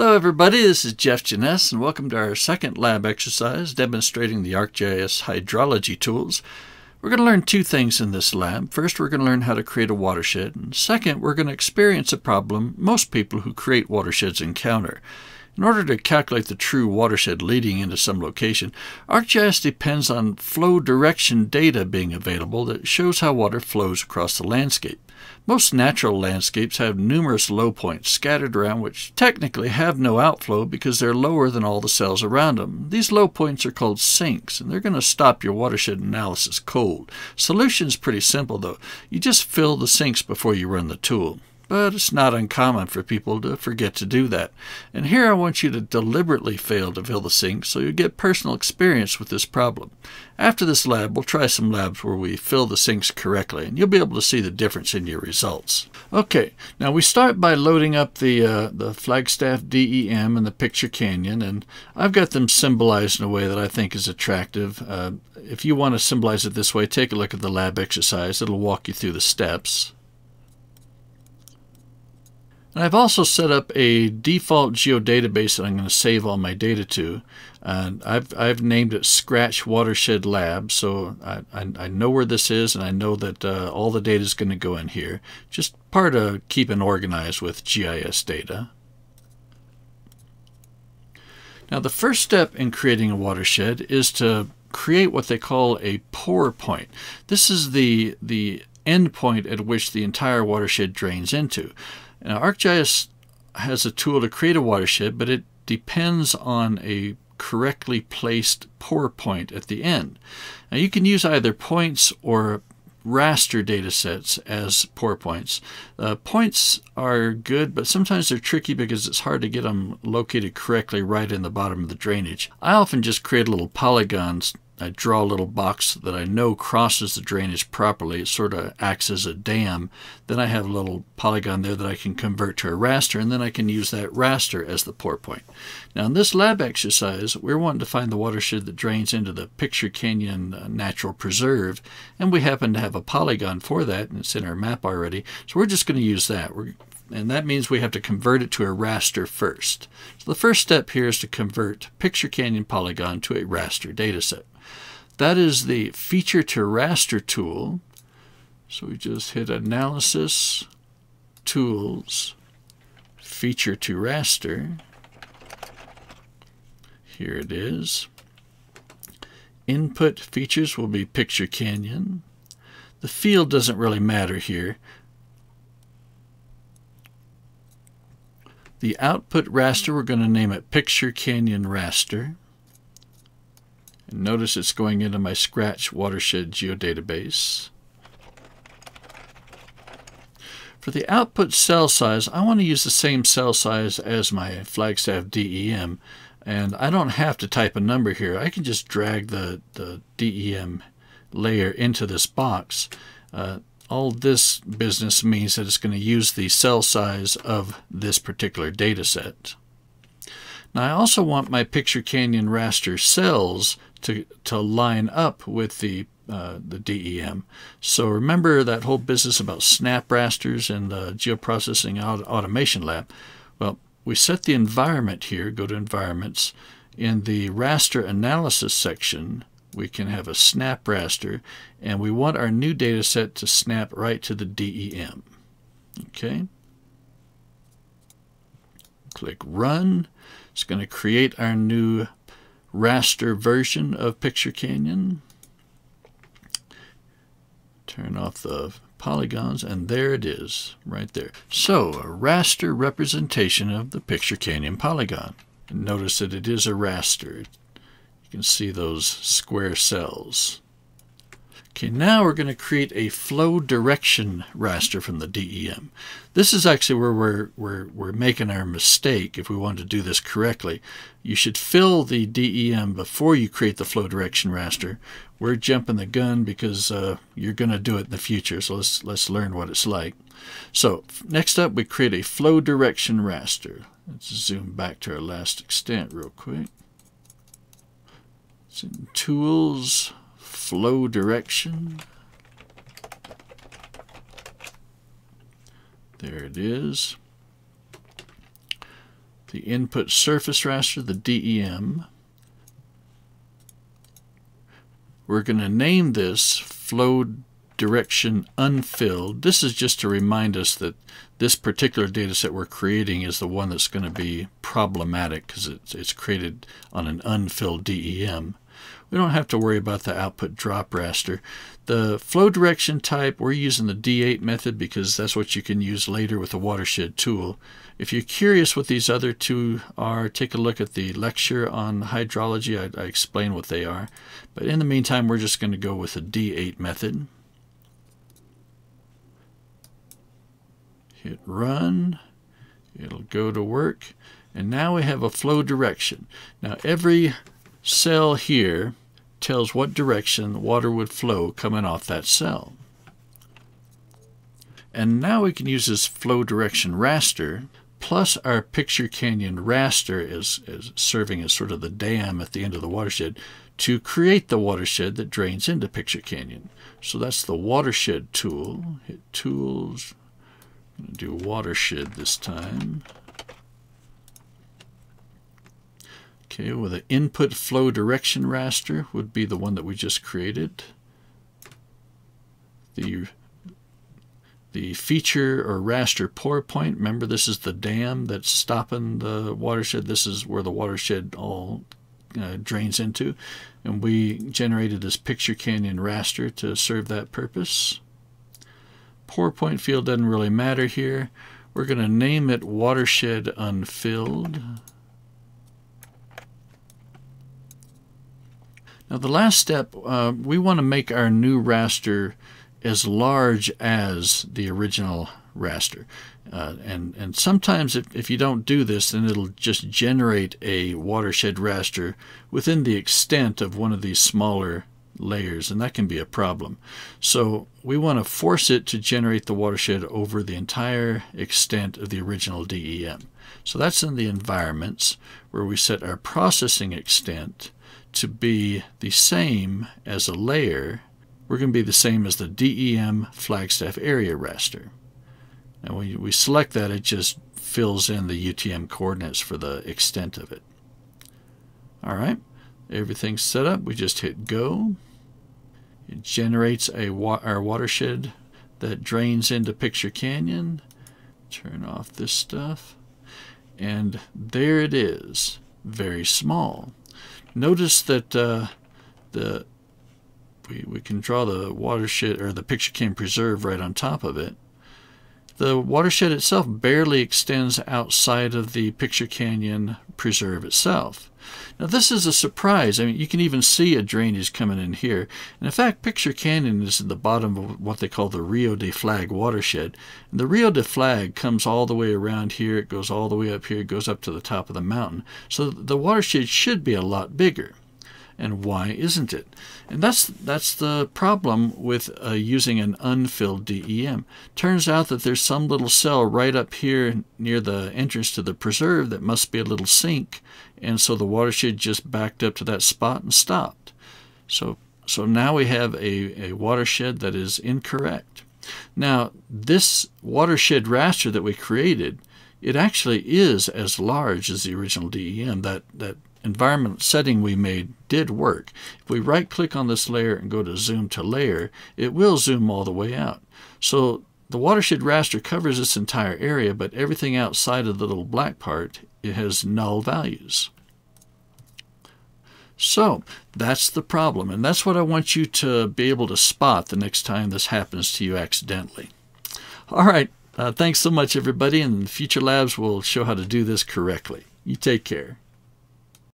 Hello everybody, this is Jeff Jenness and welcome to our second lab exercise demonstrating the ArcGIS hydrology tools. We're going to learn two things in this lab. First, we're going to learn how to create a watershed, and second, we're going to experience a problem most people who create watersheds encounter. In order to calculate the true watershed leading into some location, ArcGIS depends on flow direction data being available that shows how water flows across the landscape. Most natural landscapes have numerous low points scattered around which technically have no outflow because they're lower than all the cells around them. These low points are called sinks, and they're going to stop your watershed analysis cold. Solution's pretty simple though. You just fill the sinks before you run the tool but it's not uncommon for people to forget to do that. And here I want you to deliberately fail to fill the sink so you get personal experience with this problem. After this lab, we'll try some labs where we fill the sinks correctly, and you'll be able to see the difference in your results. Okay, now we start by loading up the, uh, the Flagstaff DEM and the Picture Canyon, and I've got them symbolized in a way that I think is attractive. Uh, if you want to symbolize it this way, take a look at the lab exercise. It'll walk you through the steps. And I've also set up a default geodatabase that I'm going to save all my data to. And I've, I've named it Scratch Watershed Lab, so I, I, I know where this is and I know that uh, all the data is going to go in here. Just part of keeping organized with GIS data. Now the first step in creating a watershed is to create what they call a pour point. This is the, the end point at which the entire watershed drains into. Now, ArcGIS has a tool to create a watershed, but it depends on a correctly placed pour point at the end. Now, you can use either points or raster data sets as pour points. Uh, points are good, but sometimes they're tricky because it's hard to get them located correctly right in the bottom of the drainage. I often just create little polygons I draw a little box that I know crosses the drainage properly. It sort of acts as a dam. Then I have a little polygon there that I can convert to a raster, and then I can use that raster as the pour point. Now in this lab exercise, we're wanting to find the watershed that drains into the Picture Canyon uh, Natural Preserve, and we happen to have a polygon for that, and it's in our map already. So we're just going to use that. We're, and that means we have to convert it to a raster first. So the first step here is to convert Picture Canyon polygon to a raster dataset. That is the feature to raster tool. So we just hit analysis, tools, feature to raster. Here it is. Input features will be Picture Canyon. The field doesn't really matter here. The output raster, we're going to name it Picture Canyon Raster. And notice it's going into my Scratch Watershed Geodatabase. For the output cell size, I want to use the same cell size as my Flagstaff DEM, and I don't have to type a number here. I can just drag the, the DEM layer into this box. Uh, all this business means that it's going to use the cell size of this particular data set. Now I also want my Picture Canyon raster cells to, to line up with the uh, the DEM. So remember that whole business about snap rasters and the geoprocessing automation lab. Well, we set the environment here, go to environments. In the raster analysis section, we can have a snap raster, and we want our new data set to snap right to the DEM. Okay. Click Run. It's going to create our new raster version of Picture Canyon. Turn off the polygons, and there it is, right there. So, a raster representation of the Picture Canyon polygon. And notice that it is a raster. You can see those square cells. Okay, now we're going to create a flow direction raster from the DEM. This is actually where we're, we're, we're making our mistake if we want to do this correctly. You should fill the DEM before you create the flow direction raster. We're jumping the gun because uh, you're going to do it in the future, so let's, let's learn what it's like. So next up, we create a flow direction raster. Let's zoom back to our last extent real quick. It's in Tools, flow direction. There it is. the input surface raster, the DEM. We're going to name this flow direction unfilled. This is just to remind us that this particular data set we're creating is the one that's going to be problematic because it's, it's created on an unfilled DEM. We don't have to worry about the output drop raster. The flow direction type, we're using the D8 method because that's what you can use later with the watershed tool. If you're curious what these other two are, take a look at the lecture on hydrology. I, I explain what they are. But in the meantime, we're just going to go with the D8 method. Hit run. It'll go to work. And now we have a flow direction. Now every cell here tells what direction the water would flow coming off that cell. And now we can use this flow direction raster plus our picture canyon raster as, as serving as sort of the dam at the end of the watershed to create the watershed that drains into picture canyon. So that's the watershed tool. Hit tools. Do watershed this time. Okay, well the input flow direction raster would be the one that we just created. The the feature or raster pour point, remember this is the dam that's stopping the watershed. This is where the watershed all uh, drains into. And we generated this picture canyon raster to serve that purpose. Pour point field doesn't really matter here. We're going to name it watershed unfilled. Now the last step, uh, we want to make our new raster as large as the original raster. Uh, and, and sometimes if, if you don't do this, then it'll just generate a watershed raster within the extent of one of these smaller layers, and that can be a problem. So we want to force it to generate the watershed over the entire extent of the original DEM. So that's in the environments where we set our processing extent to be the same as a layer, we're going to be the same as the DEM Flagstaff area raster. And when we select that, it just fills in the UTM coordinates for the extent of it. All right, everything's set up. We just hit go. It generates a wa our watershed that drains into Picture Canyon. Turn off this stuff. And there it is, very small. Notice that uh, the we, we can draw the watershed or the picture canyon preserve right on top of it. The watershed itself barely extends outside of the Picture Canyon Preserve itself. Now this is a surprise. I mean, you can even see a drainage coming in here. And in fact, Picture Canyon is at the bottom of what they call the Rio de Flag watershed. And the Rio de Flag comes all the way around here. It goes all the way up here. It goes up to the top of the mountain. So the watershed should be a lot bigger and why isn't it? And that's that's the problem with uh, using an unfilled DEM. Turns out that there's some little cell right up here near the entrance to the preserve that must be a little sink, and so the watershed just backed up to that spot and stopped. So so now we have a, a watershed that is incorrect. Now this watershed raster that we created, it actually is as large as the original DEM. That that environment setting we made did work. If we right click on this layer and go to zoom to layer, it will zoom all the way out. So the watershed raster covers this entire area, but everything outside of the little black part, it has null values. So that's the problem, and that's what I want you to be able to spot the next time this happens to you accidentally. All right, uh, thanks so much, everybody, and future labs will show how to do this correctly. You take care.